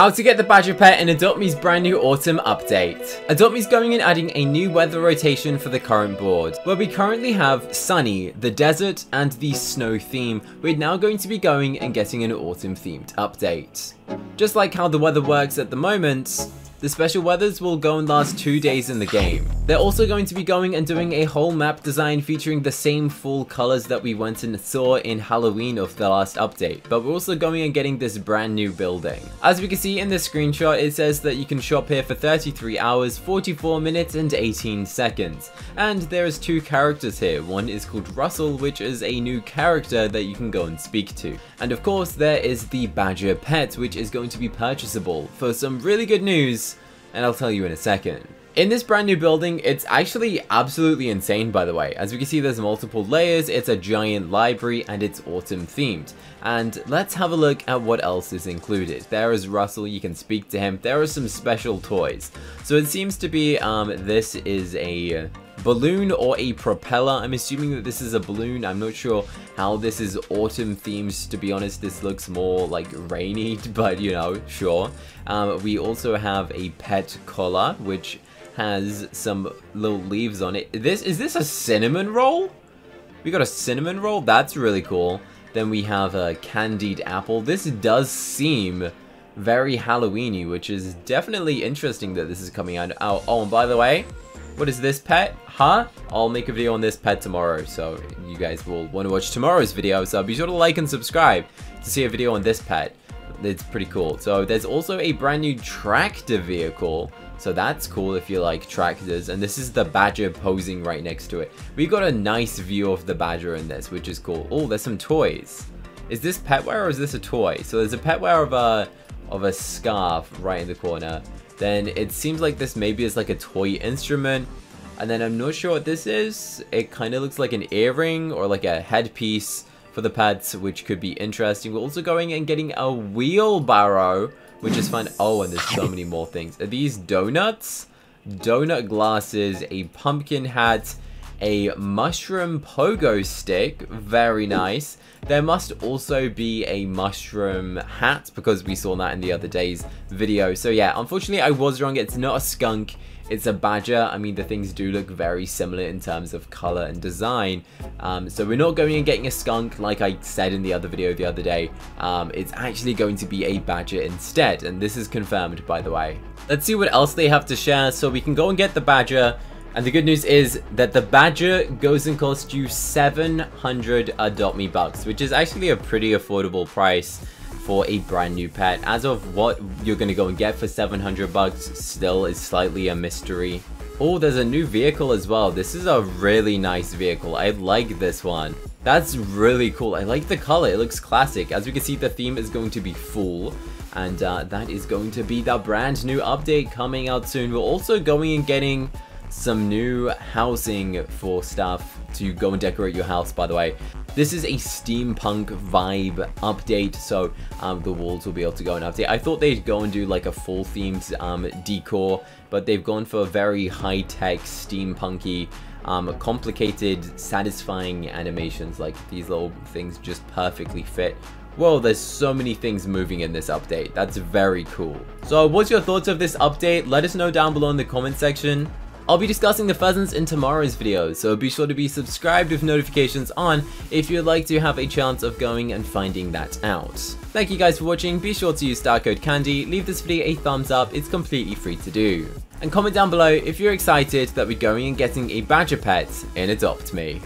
How to get the Badger pet in Adopt Me's brand new autumn update. Adopt Me's going and adding a new weather rotation for the current board, where we currently have sunny, the desert, and the snow theme. We're now going to be going and getting an autumn themed update. Just like how the weather works at the moment, the special weathers will go and last two days in the game. They're also going to be going and doing a whole map design featuring the same full colors that we went and saw in Halloween of the last update, but we're also going and getting this brand new building. As we can see in this screenshot, it says that you can shop here for 33 hours, 44 minutes, and 18 seconds. And there is two characters here. One is called Russell, which is a new character that you can go and speak to. And of course, there is the Badger pet, which is going to be purchasable. For some really good news, and I'll tell you in a second. In this brand new building, it's actually absolutely insane by the way. As we can see there's multiple layers, it's a giant library, and it's autumn themed. And let's have a look at what else is included. There is Russell, you can speak to him. There are some special toys. So it seems to be, um, this is a balloon or a propeller. I'm assuming that this is a balloon. I'm not sure how this is autumn themes. To be honest, this looks more like rainy, but you know, sure. Um, we also have a pet collar, which has some little leaves on it. This Is this a cinnamon roll? We got a cinnamon roll? That's really cool. Then we have a candied apple. This does seem very Halloweeny, which is definitely interesting that this is coming out. Oh, oh, and by the way, what is this pet? Huh? I'll make a video on this pet tomorrow, so you guys will want to watch tomorrow's video, so be sure to like and subscribe to see a video on this pet. It's pretty cool. So there's also a brand new tractor vehicle, so that's cool if you like tractors, and this is the Badger posing right next to it. We got a nice view of the Badger in this, which is cool. Oh, there's some toys. Is this petware or is this a toy? So there's a petware of a of a scarf right in the corner. Then it seems like this maybe is like a toy instrument. And then I'm not sure what this is. It kind of looks like an earring or like a headpiece for the pets, which could be interesting. We're also going and getting a wheelbarrow, which is fun. Oh, and there's so many more things. Are these donuts? Donut glasses, a pumpkin hat, a mushroom pogo stick, very nice. There must also be a mushroom hat because we saw that in the other day's video. So yeah, unfortunately I was wrong, it's not a skunk, it's a badger. I mean, the things do look very similar in terms of color and design. Um, so we're not going and getting a skunk like I said in the other video the other day. Um, it's actually going to be a badger instead, and this is confirmed by the way. Let's see what else they have to share. So we can go and get the badger. And the good news is that the Badger goes and costs you 700 Adopt Me bucks, which is actually a pretty affordable price for a brand new pet. As of what you're going to go and get for 700 bucks still is slightly a mystery. Oh, there's a new vehicle as well. This is a really nice vehicle. I like this one. That's really cool. I like the color. It looks classic. As we can see, the theme is going to be full. And uh, that is going to be the brand new update coming out soon. We're also going and getting some new housing for stuff to go and decorate your house, by the way. This is a steampunk vibe update, so um, the walls will be able to go and update. I thought they'd go and do like a full themed um, decor, but they've gone for a very high-tech, steampunky, um, complicated, satisfying animations. Like these little things just perfectly fit well, there's so many things moving in this update. That's very cool. So what's your thoughts of this update? Let us know down below in the comment section. I'll be discussing the pheasants in tomorrow's video, so be sure to be subscribed with notifications on if you'd like to have a chance of going and finding that out. Thank you guys for watching, be sure to use star code CANDY, leave this video a thumbs up, it's completely free to do. And comment down below if you're excited that we're going and getting a badger pet in Adopt Me.